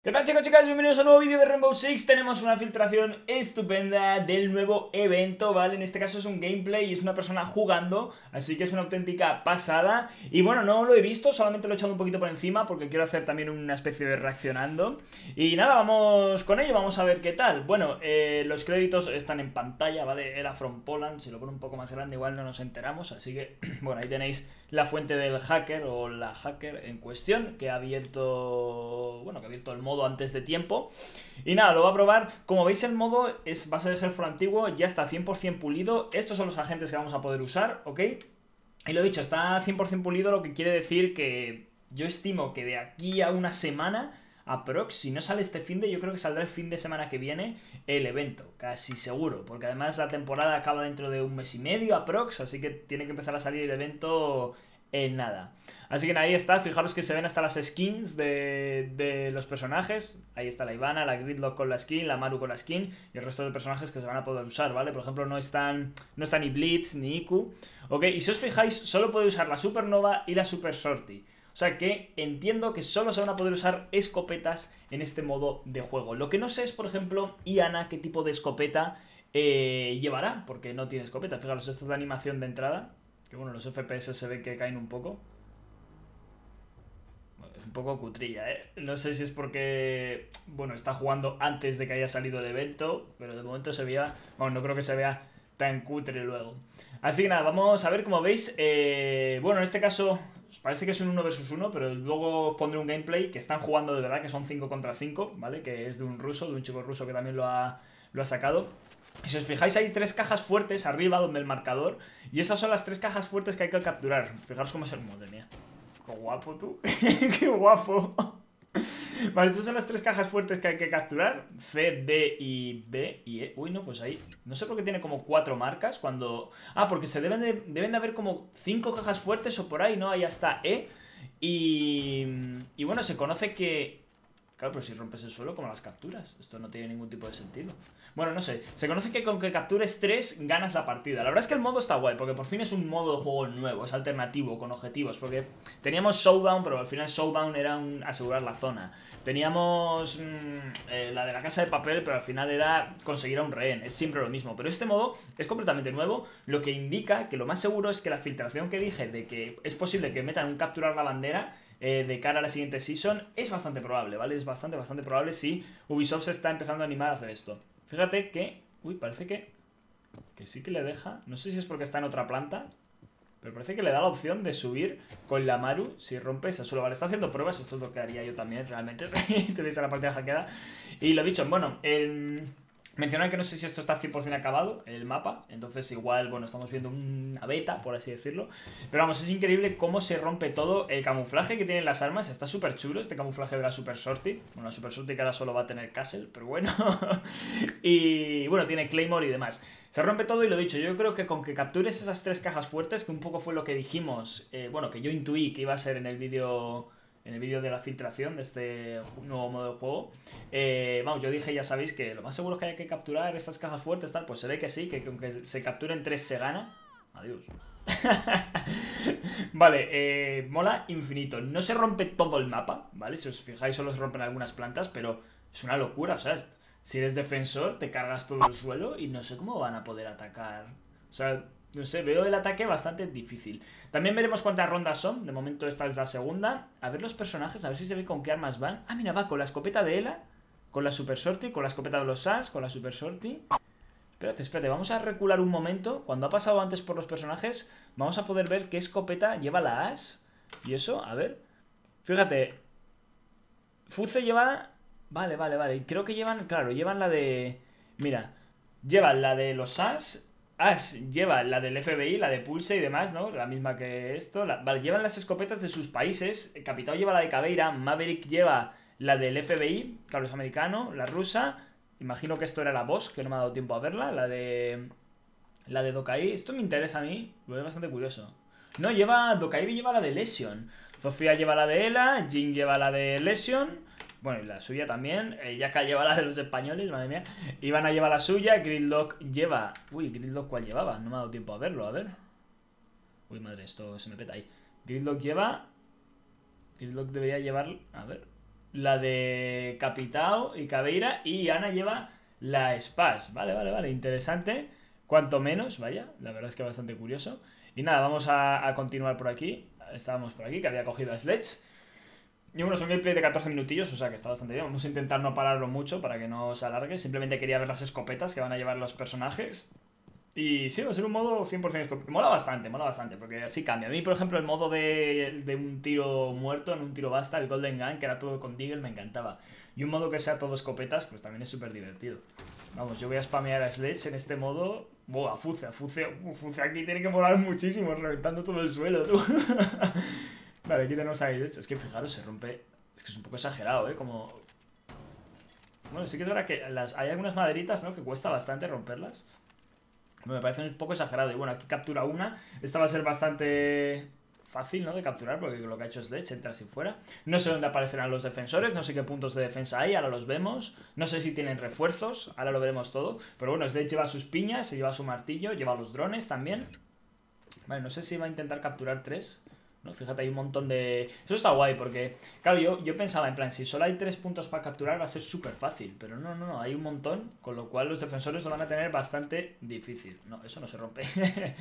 ¿Qué tal chicos chicas? Bienvenidos a un nuevo vídeo de Rainbow Six Tenemos una filtración estupenda del nuevo evento, ¿vale? En este caso es un gameplay y es una persona jugando Así que es una auténtica pasada Y bueno, no lo he visto, solamente lo he echado un poquito por encima Porque quiero hacer también una especie de reaccionando Y nada, vamos con ello, vamos a ver qué tal Bueno, eh, los créditos están en pantalla, ¿vale? Era from Poland, si lo pongo un poco más grande igual no nos enteramos Así que, bueno, ahí tenéis la fuente del hacker o la hacker en cuestión Que ha abierto, bueno, que ha abierto el modo antes de tiempo. Y nada, lo voy a probar. Como veis el modo es base de Hellfire antiguo, ya está 100% pulido. Estos son los agentes que vamos a poder usar, ¿ok? Y lo dicho, está 100% pulido, lo que quiere decir que yo estimo que de aquí a una semana aprox, si no sale este fin de, yo creo que saldrá el fin de semana que viene el evento, casi seguro, porque además la temporada acaba dentro de un mes y medio aprox, así que tiene que empezar a salir el evento en nada. Así que ahí está, fijaros que se ven hasta las skins de, los personajes. Ahí está la Ivana, la Gridlock con la skin, la Maru con la skin y el resto de personajes que se van a poder usar, ¿vale? Por ejemplo, no están, no están ni Blitz ni Iku. Ok, y si os fijáis, solo puede usar la Supernova y la Super Sortie. O sea que entiendo que solo se van a poder usar escopetas en este modo de juego. Lo que no sé es, por ejemplo, Iana qué tipo de escopeta eh, llevará, porque no tiene escopeta. Fijaros, esta es la animación de entrada. Que bueno, los FPS se ve que caen un poco. Es un poco cutrilla, ¿eh? No sé si es porque, bueno, está jugando antes de que haya salido el evento, pero de momento se veía, bueno, no creo que se vea tan cutre luego. Así que nada, vamos a ver, como veis, eh, bueno, en este caso parece que es un 1 vs 1, pero luego os pondré un gameplay que están jugando de verdad, que son 5 contra 5, ¿vale? Que es de un ruso, de un chico ruso que también lo ha, lo ha sacado. Y si os fijáis hay tres cajas fuertes arriba donde el marcador Y esas son las tres cajas fuertes que hay que capturar Fijaros cómo es el... Madre mía Qué guapo tú Qué guapo Vale, estas son las tres cajas fuertes que hay que capturar C, D y B y E Uy, no, pues ahí No sé por qué tiene como cuatro marcas cuando... Ah, porque se deben de, deben de haber como cinco cajas fuertes o por ahí, ¿no? Ahí hasta E y... Y bueno, se conoce que Claro, pero si rompes el suelo, como las capturas. Esto no tiene ningún tipo de sentido. Bueno, no sé. Se conoce que con que captures 3 ganas la partida. La verdad es que el modo está guay, porque por fin es un modo de juego nuevo, es alternativo, con objetivos. Porque teníamos Showdown, pero al final Showdown era asegurar la zona. Teníamos mm, eh, la de la casa de papel, pero al final era conseguir a un rehén. Es siempre lo mismo. Pero este modo es completamente nuevo, lo que indica que lo más seguro es que la filtración que dije de que es posible que metan un capturar la bandera eh, de cara a la siguiente season es bastante probable, ¿vale? Es bastante, bastante probable si Ubisoft se está empezando a animar a hacer esto. Fíjate que... Uy, parece que... Que sí que le deja... No sé si es porque está en otra planta, pero parece que le da la opción de subir con la Maru si rompe esa suelo. Vale, está haciendo pruebas, esto es lo que haría yo también realmente si tuviese la partida hackeada. Y lo dicho, bueno, el... Mencionar que no sé si esto está 100% acabado, el mapa, entonces igual, bueno, estamos viendo una beta, por así decirlo. Pero vamos, es increíble cómo se rompe todo. El camuflaje que tienen las armas está súper chulo, este camuflaje de la Super Sortie. Bueno, la Super Sortie que ahora solo va a tener Castle, pero bueno. y bueno, tiene Claymore y demás. Se rompe todo y lo dicho, yo creo que con que captures esas tres cajas fuertes, que un poco fue lo que dijimos, eh, bueno, que yo intuí que iba a ser en el vídeo en el vídeo de la filtración de este nuevo modo de juego. Eh, vamos, yo dije, ya sabéis que lo más seguro es que hay que capturar estas cajas fuertes, tal. Pues se ve que sí, que aunque se capturen tres se gana. Adiós. vale, eh, mola infinito. No se rompe todo el mapa, ¿vale? Si os fijáis, solo se rompen algunas plantas, pero es una locura, o sea, si eres defensor, te cargas todo el suelo y no sé cómo van a poder atacar. O sea, no sé, veo el ataque bastante difícil. También veremos cuántas rondas son. De momento esta es la segunda. A ver los personajes, a ver si se ve con qué armas van. Ah, mira, va con la escopeta de Ela, con la Super Sortie, con la escopeta de los Sass, con la Super Sortie. Espérate, espérate, vamos a recular un momento. Cuando ha pasado antes por los personajes, vamos a poder ver qué escopeta lleva la As. Y eso, a ver. Fíjate. Fuce lleva... Vale, vale, vale. Creo que llevan, claro, llevan la de... Mira, llevan la de los Sass Ash lleva la del FBI, la de Pulse y demás, ¿no? La misma que esto. Vale, llevan las escopetas de sus países. Capitao lleva la de Caveira. Maverick lleva la del FBI, claro, es americano. La rusa. Imagino que esto era la Bosch, que no me ha dado tiempo a verla. La de. La de Dokai. Esto me interesa a mí. Lo veo bastante curioso. No, lleva. Dokai lleva la de Lesion. Sofía lleva la de Ela. Jin lleva la de Lesion. Bueno, y la suya también. Eh, Yaka lleva la de los españoles, madre mía. Ivana lleva la suya. Gridlock lleva. Uy, Gridlock, ¿cuál llevaba? No me ha dado tiempo a verlo, a ver. Uy, madre, esto se me peta ahí. Gridlock lleva. Gridlock debería llevar. A ver. la de Capitao y Cabeira. Y Ana lleva la Spas. Vale, vale, vale. Interesante. Cuanto menos, vaya. La verdad es que bastante curioso. Y nada, vamos a, a continuar por aquí. Estábamos por aquí, que había cogido a Sledge. Y bueno, es un gameplay de 14 minutillos, o sea que está bastante bien. Vamos a intentar no pararlo mucho para que no se alargue. Simplemente quería ver las escopetas que van a llevar los personajes. Y sí, va a ser un modo 100% escopeta. Mola bastante, mola bastante, porque así cambia. A mí, por ejemplo, el modo de, de un tiro muerto en un tiro basta, el Golden Gun, que era todo con Deagle, me encantaba. Y un modo que sea todo escopetas, pues también es súper divertido. Vamos, yo voy a spamear a Sledge en este modo. Buah, Fuce, Fuce, Fuce aquí tiene que molar muchísimo, reventando todo el suelo, tú. vale, aquí tenemos a Sledge. Es que fijaros, se rompe. Es que es un poco exagerado, ¿eh? Como. Bueno, sí que es verdad que las... hay algunas maderitas, ¿no? Que cuesta bastante romperlas. Me parece un poco exagerado. Y bueno, aquí captura una. Esta va a ser bastante fácil, ¿no? De capturar, porque lo que ha hecho Sledge entra así fuera. No sé dónde aparecerán los defensores, no sé qué puntos de defensa hay, ahora los vemos. No sé si tienen refuerzos, ahora lo veremos todo. Pero bueno, Sledge lleva sus piñas, se lleva su martillo, lleva los drones también. Vale, no sé si va a intentar capturar tres. Fíjate, hay un montón de... Eso está guay porque, claro, yo, yo pensaba en plan, si solo hay tres puntos para capturar va a ser súper fácil, pero no, no, no, hay un montón, con lo cual los defensores lo van a tener bastante difícil. No, eso no se rompe.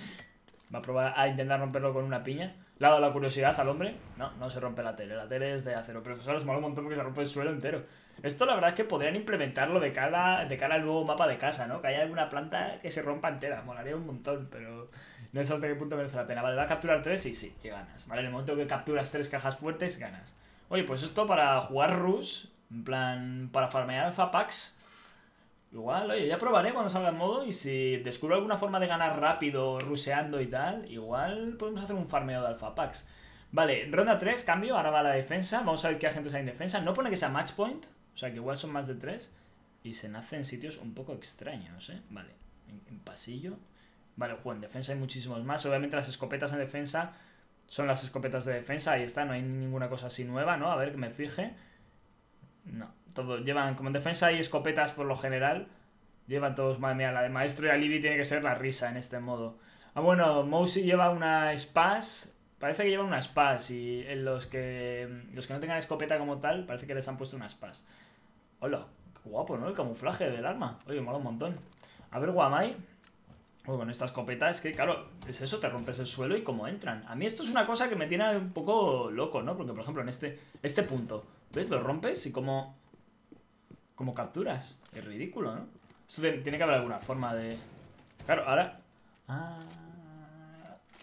va a probar a intentar romperlo con una piña. Le ha dado la curiosidad al hombre. No, no se rompe la tele, la tele es de acero, pero eso les mola un montón porque se rompe el suelo entero. Esto la verdad es que podrían implementarlo de cara, de cara al nuevo mapa de casa, ¿no? Que haya alguna planta que se rompa entera, molaría un montón, pero... No sé hasta qué punto merece la pena. Vale, va a capturar tres y sí, y ganas. Vale, en el momento que capturas tres cajas fuertes, ganas. Oye, pues esto para jugar Rush, en plan, para farmear alpha packs, igual, oye, ya probaré cuando salga el modo y si descubro alguna forma de ganar rápido, ruseando y tal, igual podemos hacer un farmeo de alpha packs. Vale, ronda 3, cambio, ahora va la defensa, vamos a ver qué agentes hay en defensa. No pone que sea match point, o sea que igual son más de 3 y se nace en sitios un poco extraños, ¿eh? Vale, en, pasillo... Vale, juego en defensa hay muchísimos más. Obviamente las escopetas en defensa son las escopetas de defensa. Ahí está, no hay ninguna cosa así nueva, ¿no? A ver que me fije. No, todo llevan, como en defensa hay escopetas por lo general. Llevan todos, madre mía, la de maestro y alibi tiene que ser la risa en este modo. Ah, bueno, Mousy lleva una Spas. Parece que lleva una Spas y en los que los que no tengan escopeta como tal, parece que les han puesto una Spas. Hola, qué guapo, ¿no? El camuflaje del arma. Oye, mola un montón. A ver, Guamai. Pues con esta escopeta es que, claro, es eso, te rompes el suelo y cómo entran. A mí esto es una cosa que me tiene un poco loco, ¿no? Porque, por ejemplo, en este, este punto, ¿ves? Lo rompes y cómo... cómo capturas. Es ridículo, ¿no? Esto tiene que haber alguna forma de... Claro, ahora... ¡Ah!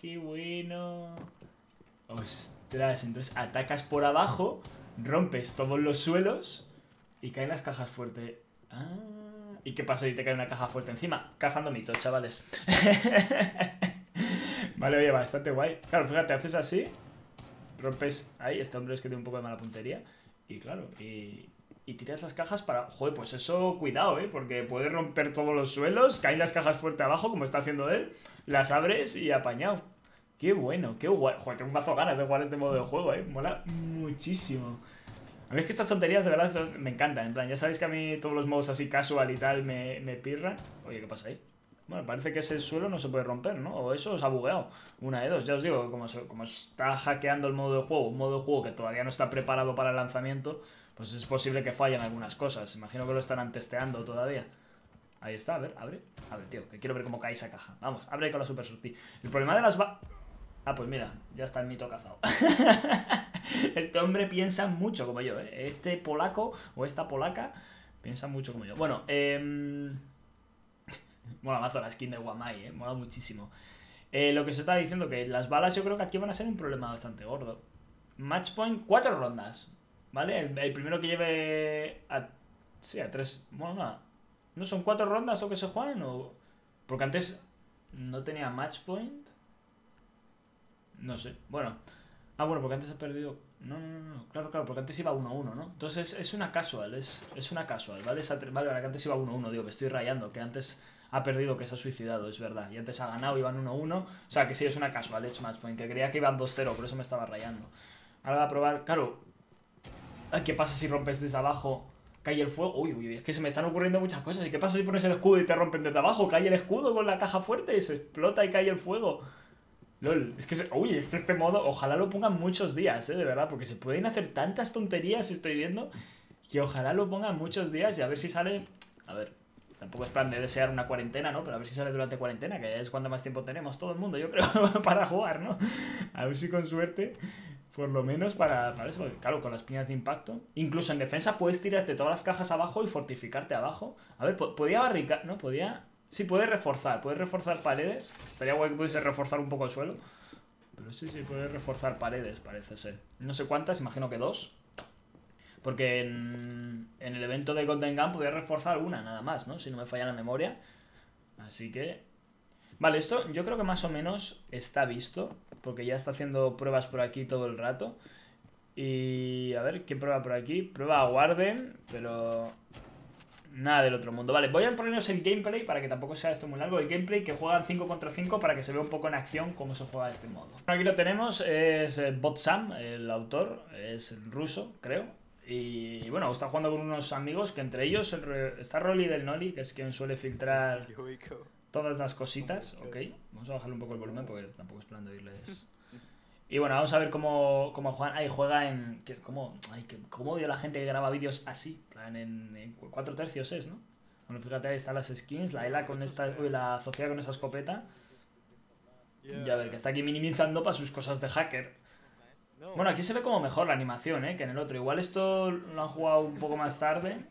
¡Qué bueno! Ostras, entonces atacas por abajo, rompes todos los suelos y caen las cajas fuertes. ¡Ah! ¿Y qué pasa si te cae una caja fuerte encima? Cazando mitos, chavales. vale, oye, bastante guay. Claro, fíjate, haces así, rompes ahí, este hombre es que tiene un poco de mala puntería. Y claro, y, y tiras las cajas para... Joder, pues eso, cuidado, ¿eh? Porque puedes romper todos los suelos, caen las cajas fuerte abajo, como está haciendo él, las abres y apañado. Qué bueno, qué guay. Joder, tengo un mazo ganas de jugar este modo de juego, ¿eh? Mola muchísimo. A mí es que estas tonterías de verdad me encantan. En plan, ya sabéis que a mí todos los modos así casual y tal me, me pirran. Oye, ¿qué pasa ahí? Bueno, parece que ese suelo no se puede romper, ¿no? O eso os ha bugueado. Una de dos. Ya os digo, como, como está hackeando el modo de juego, un modo de juego que todavía no está preparado para el lanzamiento, pues es posible que fallen algunas cosas. Imagino que lo estarán testeando todavía. Ahí está, a ver, abre. A ver, tío, que quiero ver cómo cae esa caja. Vamos, abre con la Super Surti. El problema de las va... Ah, pues mira, ya está el mito cazado. este hombre piensa mucho como yo, ¿eh? Este polaco o esta polaca piensa mucho como yo. Bueno, eh... Mola mazo la skin de Guamai, ¿eh? Mola muchísimo. Eh, lo que se está diciendo que las balas yo creo que aquí van a ser un problema bastante gordo. Match point, cuatro rondas. ¿Vale? El, primero que lleve a... Sí, a tres... Bueno, no. ¿No son cuatro rondas o que se juegan? O... Porque antes no tenía match point. No sé. Bueno. Ah, bueno, porque antes he perdido... No, no, no, claro, claro, porque antes iba 1-1, ¿no? Entonces es una casual, es, es una casual, ¿vale? Vale, vale, que antes iba 1-1, digo, me estoy rayando, que antes ha perdido, que se ha suicidado, es verdad. Y antes ha ganado, iban 1-1. O sea, que sí, es una casual, Edge Match Point, que creía que iban 2-0, por eso me estaba rayando. Ahora va a probar, claro, ¿qué pasa si rompes desde abajo? Cae el fuego. Uy, uy, es que se me están ocurriendo muchas cosas. ¿Y qué pasa si pones el escudo y te rompen desde abajo? Cae el escudo con la caja fuerte y se explota y cae el fuego. LOL, es que, uy, este modo, ojalá lo pongan muchos días, ¿eh? De verdad, porque se pueden hacer tantas tonterías, estoy viendo. que ojalá lo pongan muchos días y a ver si sale... A ver, tampoco es plan de desear una cuarentena, ¿no? Pero a ver si sale durante cuarentena, que es cuando más tiempo tenemos todo el mundo, yo creo, para jugar, ¿no? A ver si con suerte, por lo menos para, para eso. Claro, con las piñas de impacto. Incluso en defensa puedes tirarte todas las cajas abajo y fortificarte abajo. A ver, podía barricar, ¿no? Podía... Sí, puede reforzar, puede reforzar paredes. Estaría guay que pudiese reforzar un poco el suelo. Pero sí, sí, puede reforzar paredes, parece ser. No sé cuántas, imagino que dos. Porque en, el evento de Golden Gun podía reforzar una nada más, ¿no? Si no me falla la memoria. Así que... Vale, esto yo creo que más o menos está visto. Porque ya está haciendo pruebas por aquí todo el rato. Y... A ver, ¿qué prueba por aquí? Prueba a Warden, pero... Nada del otro mundo. Vale, voy a ponernos el gameplay para que tampoco sea esto muy largo. El gameplay que juegan 5 contra 5 para que se vea un poco en acción cómo se juega este modo. Aquí lo tenemos, es eh, Botsam, el autor, es ruso, creo. Y bueno, está jugando con unos amigos que entre ellos está Rolly del Noli, que es quien suele filtrar todas las cositas. Ok, vamos a bajarle un poco el volumen porque tampoco es plan de oírles y bueno, vamos a ver cómo, cómo juegan. Ahí juega en. ¿Cómo, ay, cómo odio la gente que graba vídeos así? En, en, cuatro tercios es, ¿no? Bueno, fíjate, ahí están las skins. La Ela con esta. Uy, la Sofía con esa escopeta. Y a ver, que está aquí minimizando para sus cosas de hacker. Bueno, aquí se ve como mejor la animación, ¿eh? Que en el otro. Igual esto lo han jugado un poco más tarde.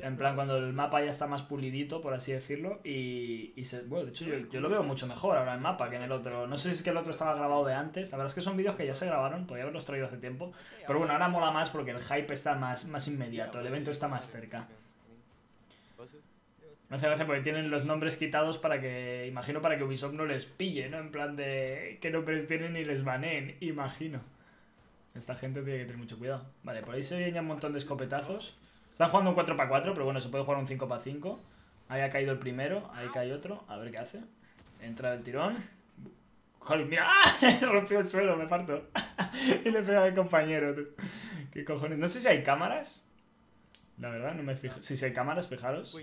En plan, cuando el mapa ya está más pulidito, por así decirlo. Y, se, bueno, de hecho yo, lo veo mucho mejor ahora el mapa que en el otro. No sé si es que el otro estaba grabado de antes. La verdad es que son vídeos que ya se grabaron, podría haberlos traído hace tiempo. Pero bueno, ahora mola más porque el hype está más, más inmediato, el evento está más cerca. Me hace gracia porque tienen los nombres quitados para que, imagino, para que Ubisoft no les pille, ¿no? En plan de qué nombres tienen y les baneen, imagino. Esta gente tiene que tener mucho cuidado. Vale, por ahí se ven ya un montón de escopetazos. Están jugando un 4x4, pero bueno, se puede jugar un 5x5. Ahí ha caído el primero, ahí cae otro. A ver qué hace. Entra el tirón. Joder, mira, ¡ah! rompió el suelo, me parto. y le pega al compañero, tú. ¿Qué cojones? No sé si hay cámaras. La verdad, no me fijo. Si hay cámaras, fijaros.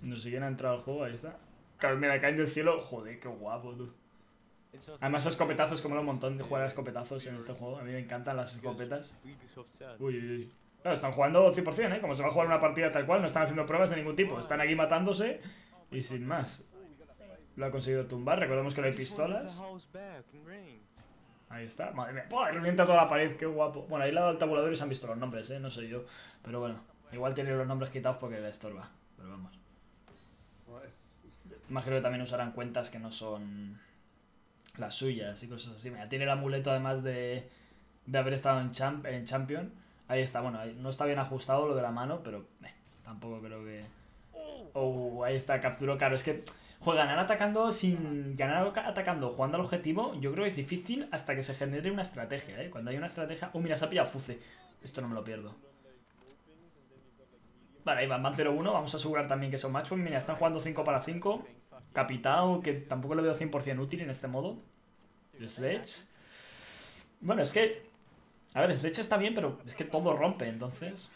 No sé quién ha entrado al juego, ahí está. Claro, mira, caen del cielo. Joder, qué guapo, tú. Además, escopetazos, como un montón de jugar a escopetazos en este juego. A mí me encantan las escopetas. Uy, uy, uy. Claro, están jugando 100%, ¿eh? Como se va a jugar una partida tal cual, no están haciendo pruebas de ningún tipo. Están aquí matándose y sin más. Lo ha conseguido tumbar. Recordemos que no hay pistolas. Ahí está. Madre mía. ¡Pua! Revienta toda la pared. Qué guapo. Bueno, ahí le ha dado el tabulador y se han visto los nombres, ¿eh? No soy yo. Pero bueno. Igual tiene los nombres quitados porque le estorba. Pero vamos. Imagino que también usarán cuentas que no son las suyas y cosas así. Mira, tiene el amuleto además de, de haber estado en, champ, en Champion. Ahí está, bueno, no está bien ajustado lo de la mano, pero eh, tampoco creo que... Oh, ahí está, capturó, claro, es que... Joder, ganar atacando sin... Ganar atacando, jugando al objetivo, yo creo que es difícil hasta que se genere una estrategia, ¿eh? Cuando hay una estrategia... Oh, mira, se ha pillado Fuce. Esto no me lo pierdo. Vale, ahí van, van 0-1. Vamos a asegurar también que son match Mira, están jugando 5 para 5. Capitao, que tampoco lo veo 100% útil en este modo. Sledge. Bueno, es que... A ver, Sledge está bien, pero es que todo rompe, entonces...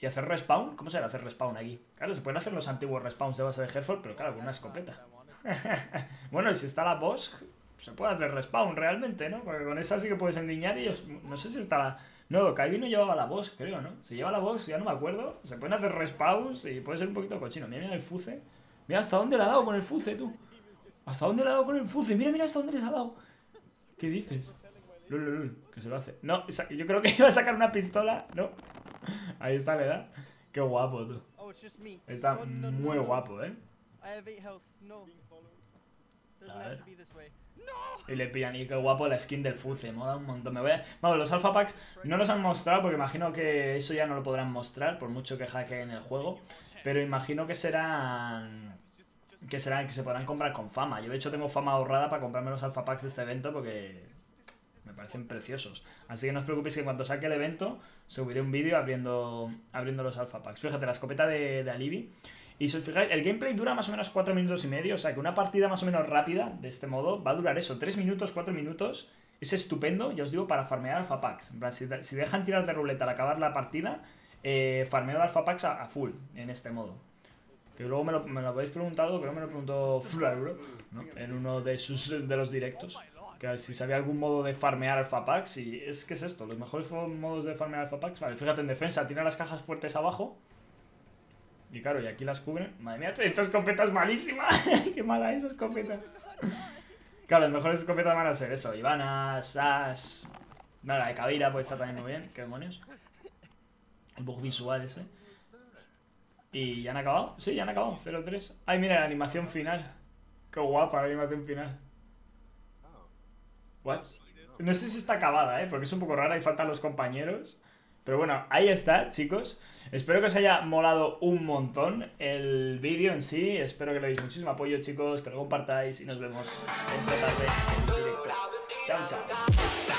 ¿Y hacer respawn? ¿Cómo se hacer respawn aquí? Claro, se pueden hacer los antiguos respawns de base de Hereford, pero claro, con una escopeta. bueno, y si está la boss, se puede hacer respawn realmente, ¿no? Porque con esa sí que puedes endiñar y No sé si está la... No, Kaidi no llevaba la boss, creo, ¿no? Si lleva la boss, ya no me acuerdo. Se pueden hacer respawns y puede ser un poquito cochino. Mira, mira el fuce. Mira hasta dónde le ha dado con el fuce, tú. ¿Hasta dónde le ha dado con el fuce? Mira, mira hasta dónde les ha dado. ¿Qué dices? Lul, que se lo hace. No, yo creo que iba a sacar una pistola. No. Ahí está, le da. Qué guapo, tú. Está muy guapo, ¿eh? A ver. Y le pillan, y qué guapo la skin del Fuce, mola un montón. Me voy a... Vamos, los alpha packs no los han mostrado porque imagino que eso ya no lo podrán mostrar, por mucho que hackeen el juego. Pero imagino que serán. Que serán que se podrán comprar con fama. Yo de hecho tengo fama ahorrada para comprarme los alpha packs de este evento porque me parecen preciosos. Así que no os preocupéis que en cuanto saque el evento, subiré un vídeo abriendo, abriendo los alpha packs. Fíjate, la escopeta de, de Alibi. Y si os fijáis, el gameplay dura más o menos 4 minutos y medio. O sea que una partida más o menos rápida, de este modo, va a durar eso, 3 minutos, 4 minutos. Es estupendo, ya os digo, para farmear alpha packs. En plan, si, si dejan tirar de ruleta al acabar la partida, eh, farmeo Alpha Packs a, full en este modo. Que luego me lo, habéis preguntado, pero me lo preguntó Flybro, ¿no? En uno de sus de los directos. Que si sabía algún modo de farmear alpha packs. Y es que es esto, los mejores modos de farmear alpha packs. Vale, fíjate en defensa, tiene las cajas fuertes abajo. Y claro, y aquí las cubren. Madre mía, esta escopeta es malísima. Qué mala es esa escopeta. Claro, las mejores escopetas van a ser eso. Ivana, Sass. Vale, la de Kavira pues está también muy bien. ¿Qué demonios? El bug visual ese. ¿Y ya han acabado? Sí, ya han acabado. 0-3. Ay, mira, la animación final. Qué guapa la animación final. What? No sé si está acabada, ¿eh? Porque es un poco rara y faltan los compañeros. Pero bueno, ahí está, chicos. Espero que os haya molado un montón el vídeo en sí. Espero que le deis muchísimo apoyo, chicos, que lo compartáis y nos vemos esta tarde en directo. Chao, chao.